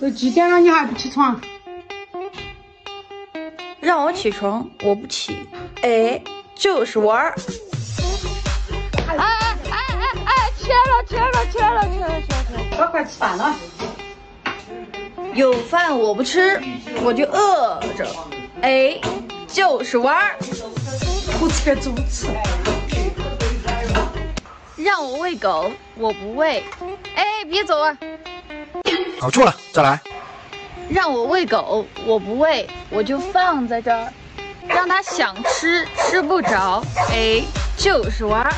都几点了，你还不起床？让我起床，我不起。哎，就是玩儿。哎哎哎哎哎，起来了，起来了，起来了，起来了，起来了！快快吃饭了。有饭我不吃，我就饿着。哎，就是玩儿。胡吃个猪吃。让我喂狗，我不喂。哎，别走啊！搞错了，再来。让我喂狗，我不喂，我就放在这儿，让它想吃吃不着。哎，就是玩。